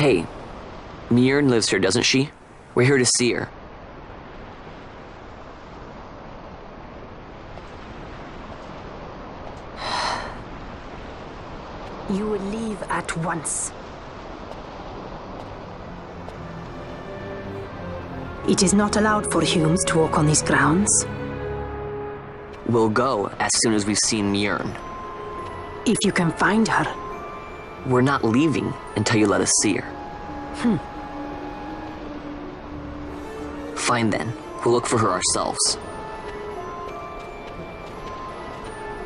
Hey, Mjrn lives here, doesn't she? We're here to see her. You will leave at once. It is not allowed for Humes to walk on these grounds. We'll go as soon as we've seen Mjrn. If you can find her. We're not leaving until you let us see her. Hmm. Fine then. We'll look for her ourselves.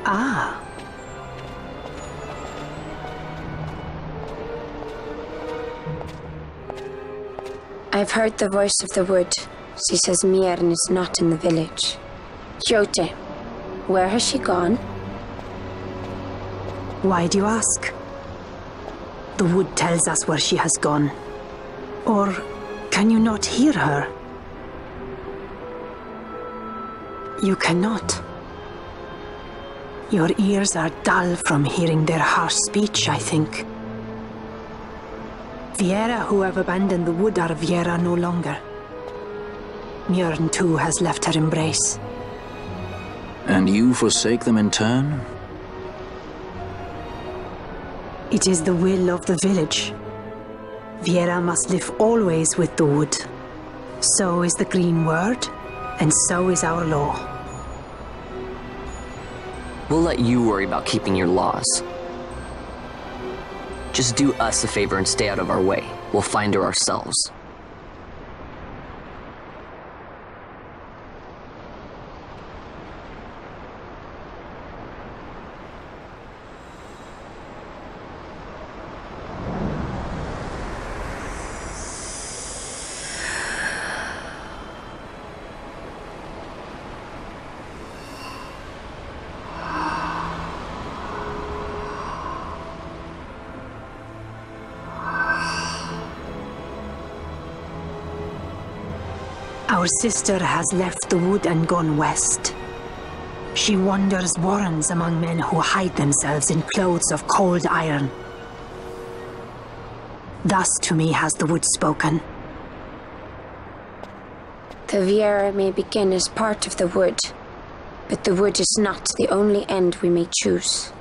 Ah. I've heard the voice of the wood. She says Mjrn is not in the village. Jote, where has she gone? Why do you ask? The wood tells us where she has gone. Or can you not hear her? You cannot. Your ears are dull from hearing their harsh speech, I think. Viera who have abandoned the wood are Viera no longer. Mjrn too has left her embrace. And you forsake them in turn? It is the will of the village. Viera must live always with the wood. So is the green word, and so is our law. We'll let you worry about keeping your laws. Just do us a favor and stay out of our way. We'll find her ourselves. Our sister has left the wood and gone west. She wanders warrens among men who hide themselves in clothes of cold iron. Thus to me has the wood spoken. The Viera may begin as part of the wood, but the wood is not the only end we may choose.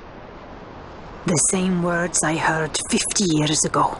The same words I heard 50 years ago.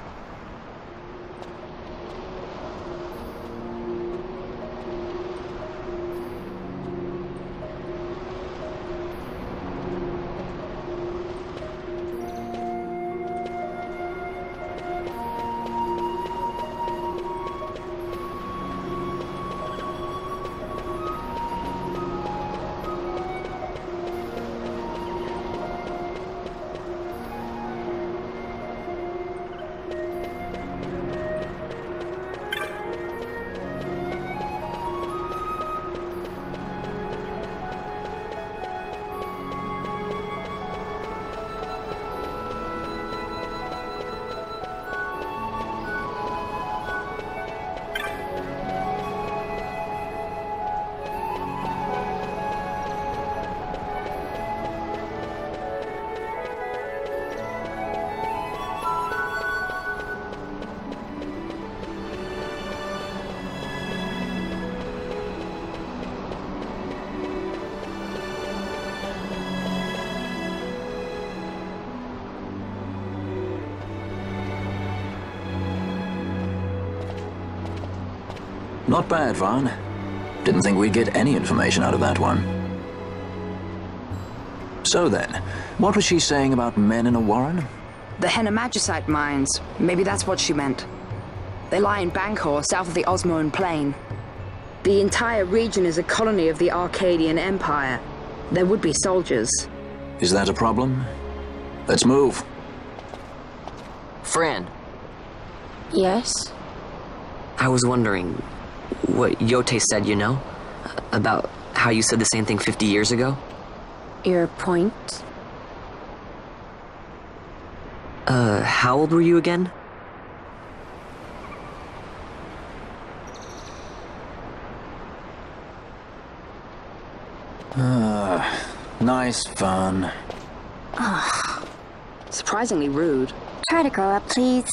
Bad, Vaan. Didn't think we'd get any information out of that one. So then, what was she saying about men in a warren? The Henne Magicite mines. Maybe that's what she meant. They lie in Bancor, south of the Ozmone Plain. The entire region is a colony of the Archadian Empire. There would be soldiers. Is that a problem? Let's move. Fran, Yes? I was wondering what Jote said, you know? About how you said the same thing 50 years ago? Your point? Uh, how old were you again? Ah, nice fun. Surprisingly rude. Try to grow up, please.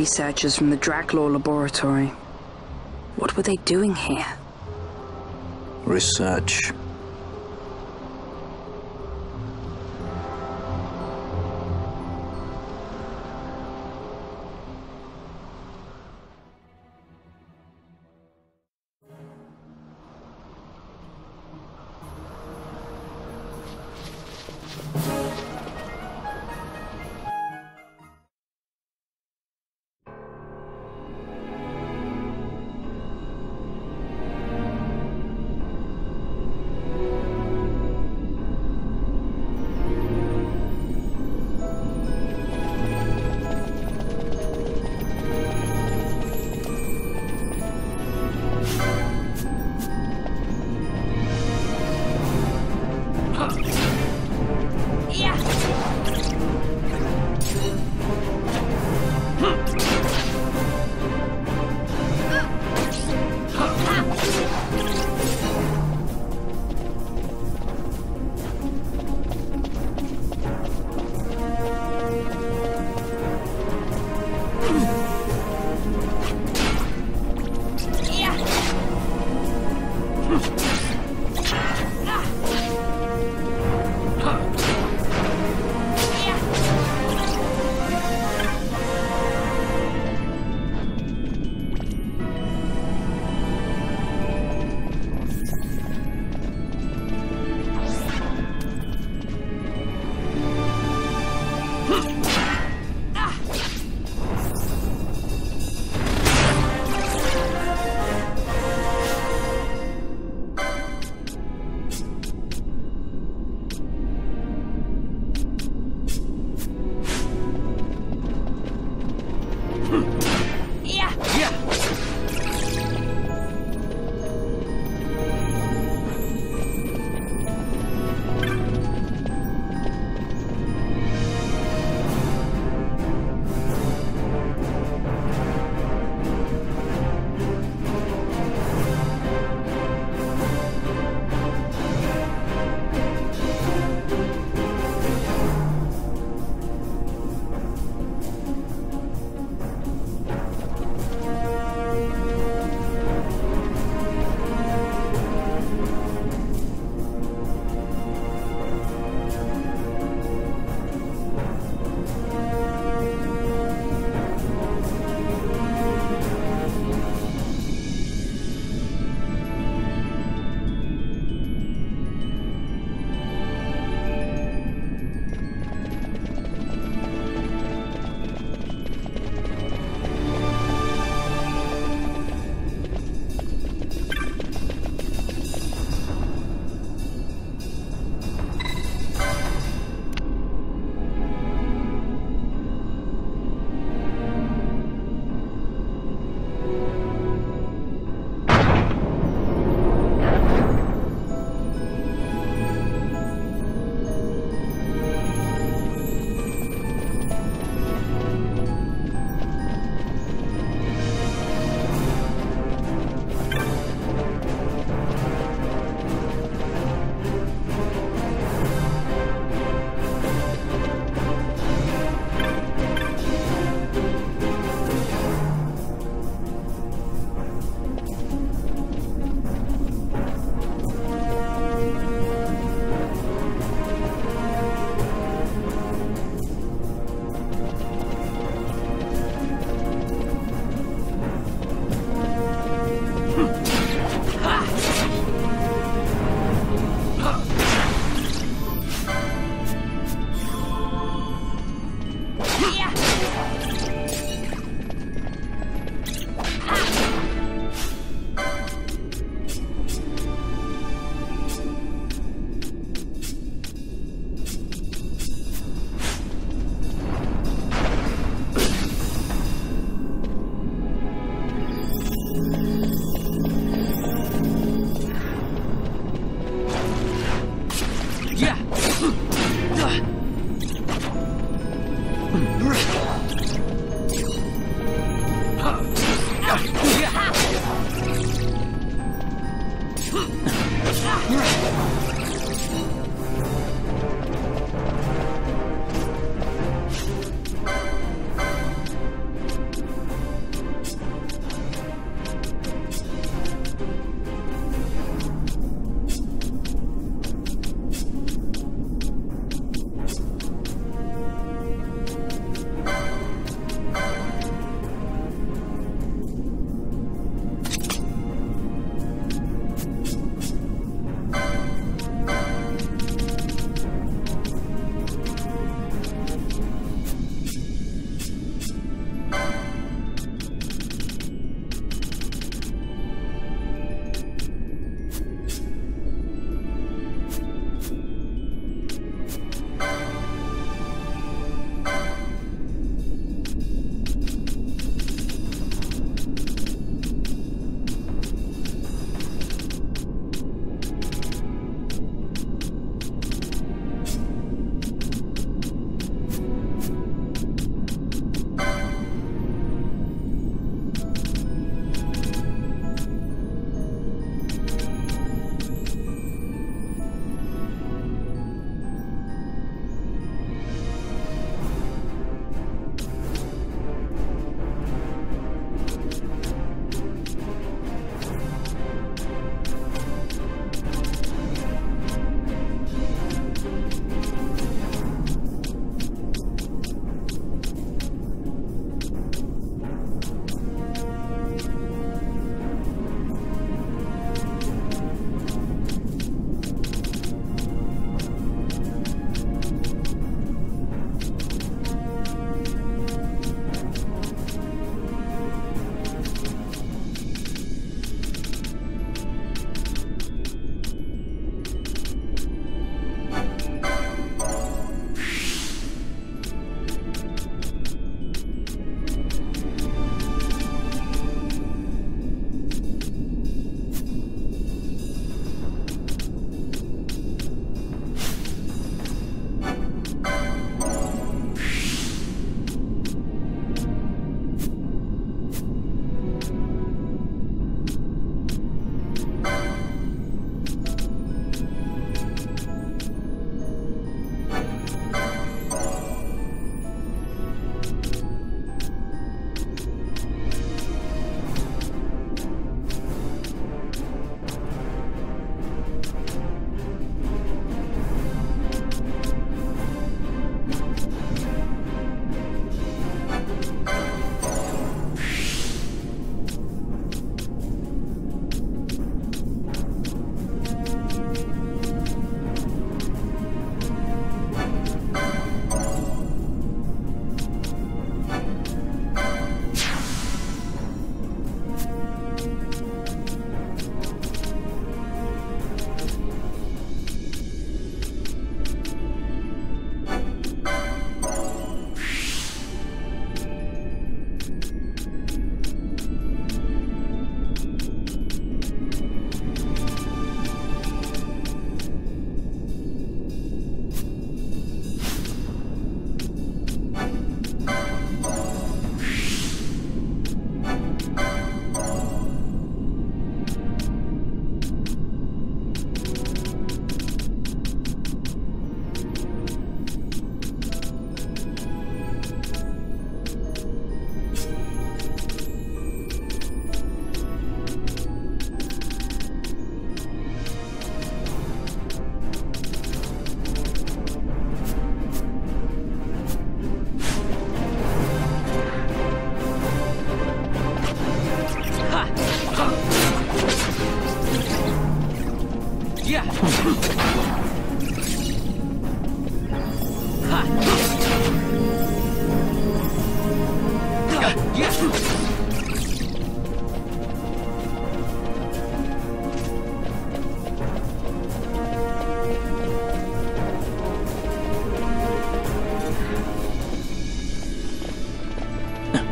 Researchers from the Draklor Laboratory. What were they doing here? Research.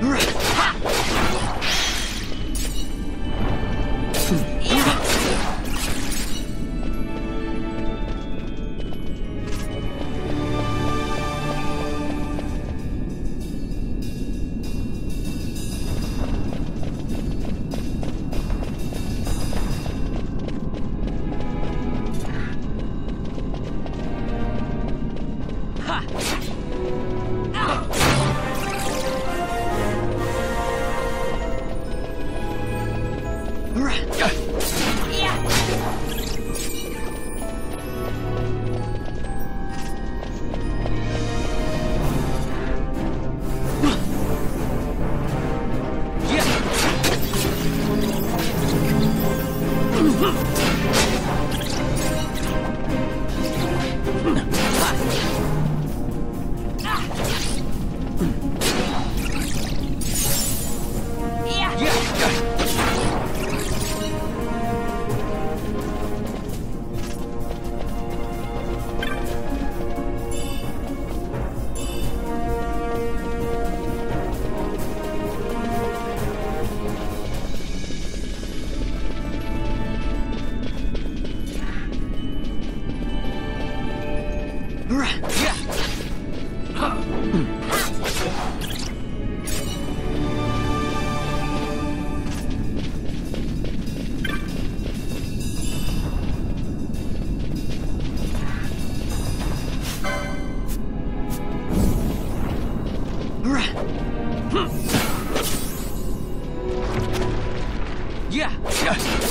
Right. Yeah.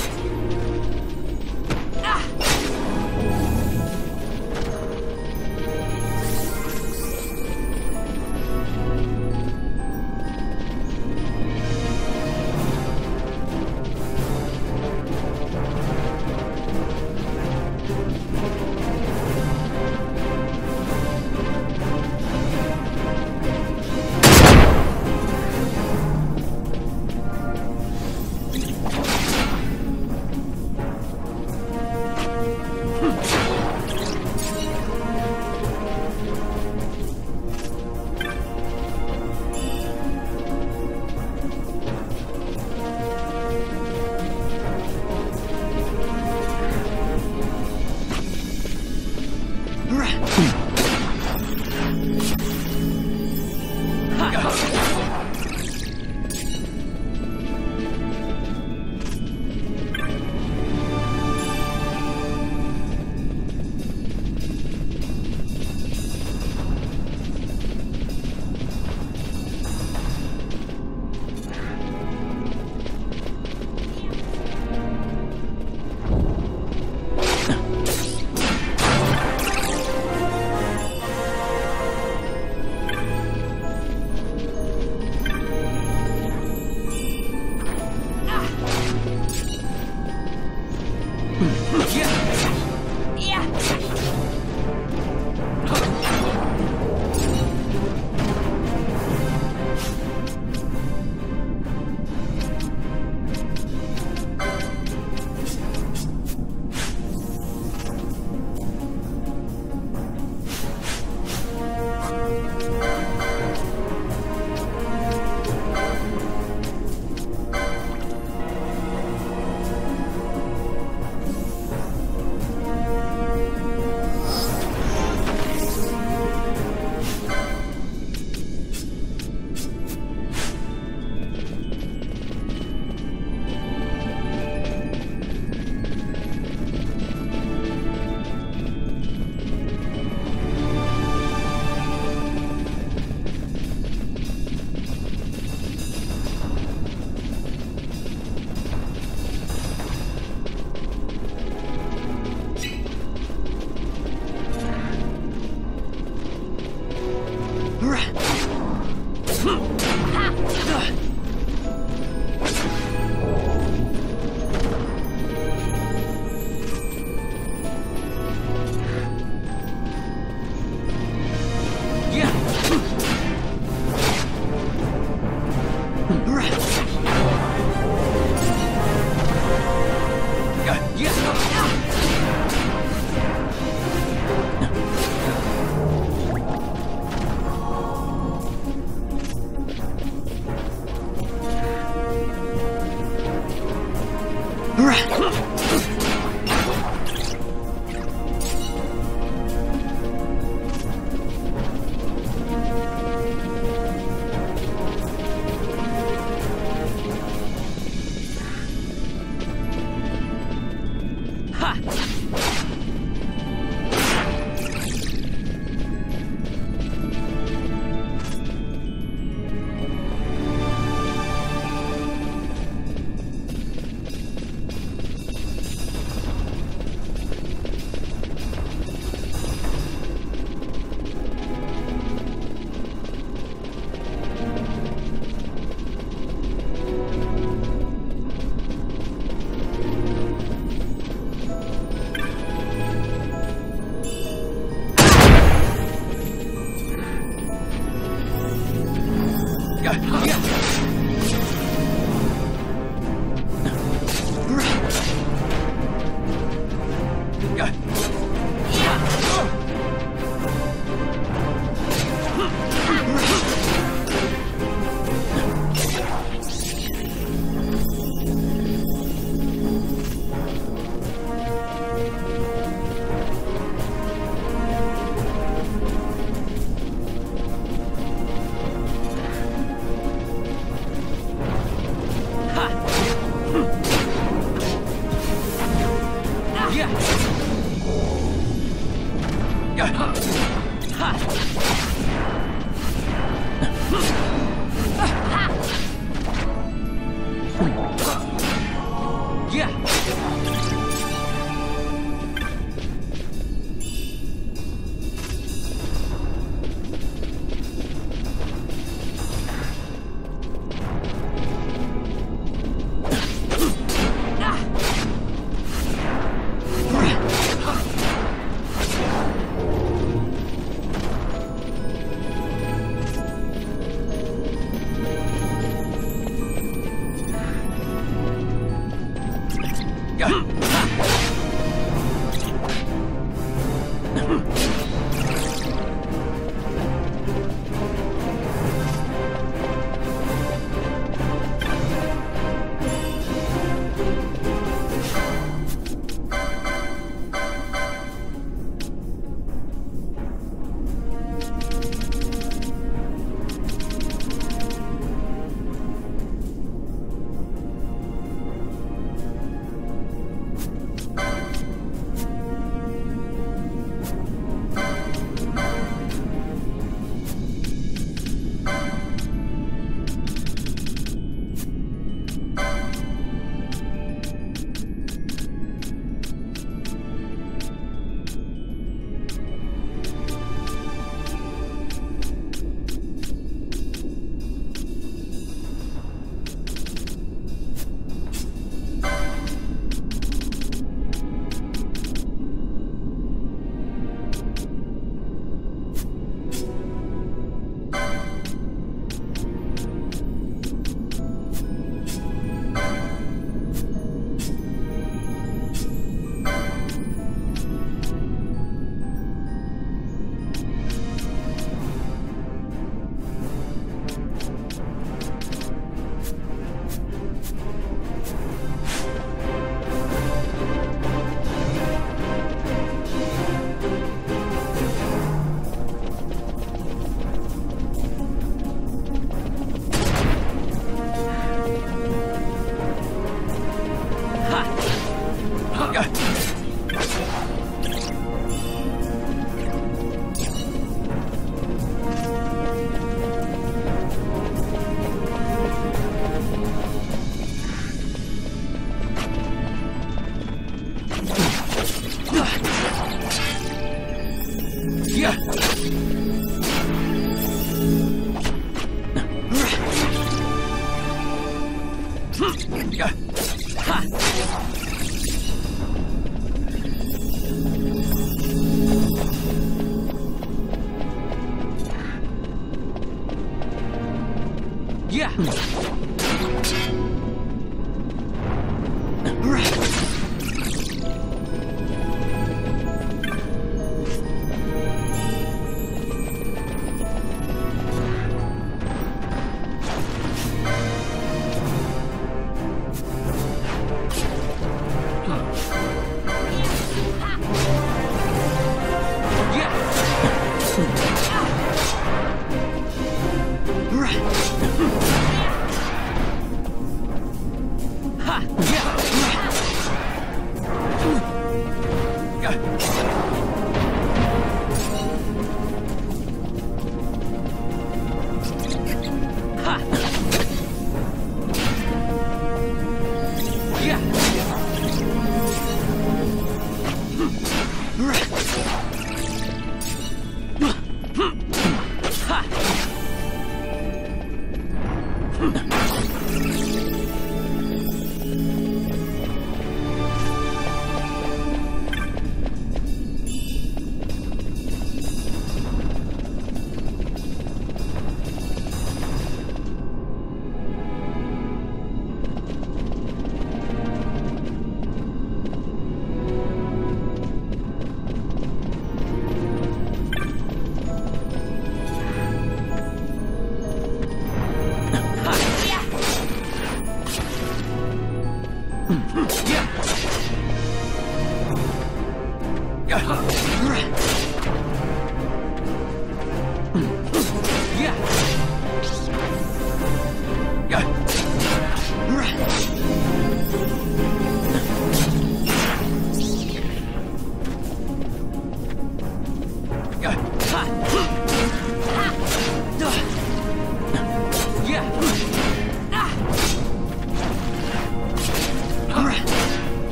Opa!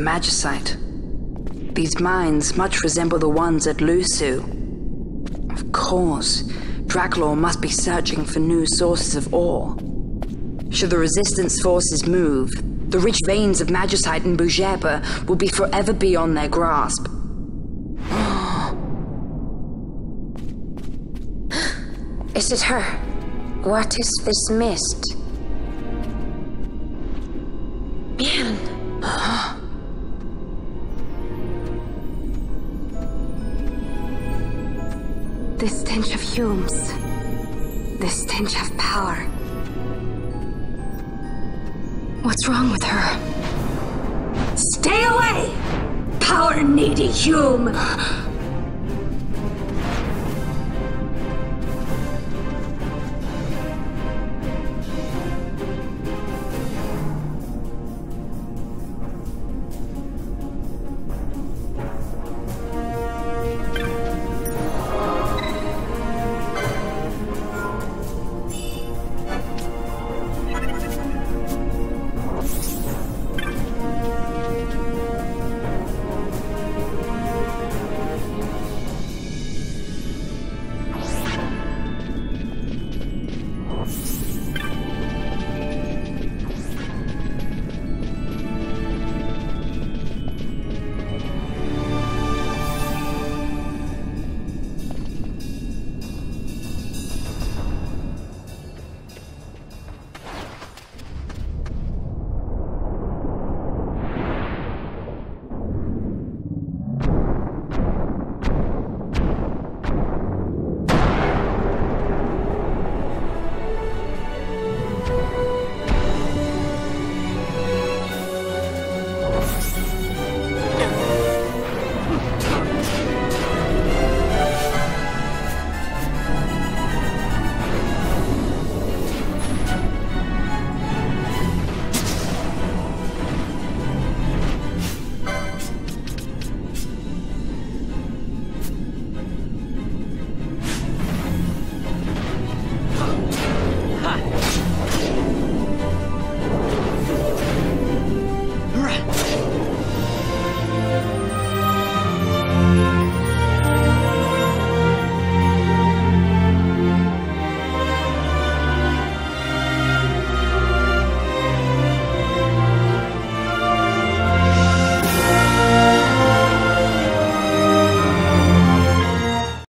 Magicite. These mines much resemble the ones at Lhusu. Of course, Draklor must be searching for new sources of ore. Should the Resistance forces move, the rich veins of Magicite in Bhujerba will be forever beyond their grasp. Is it her? What is this mist?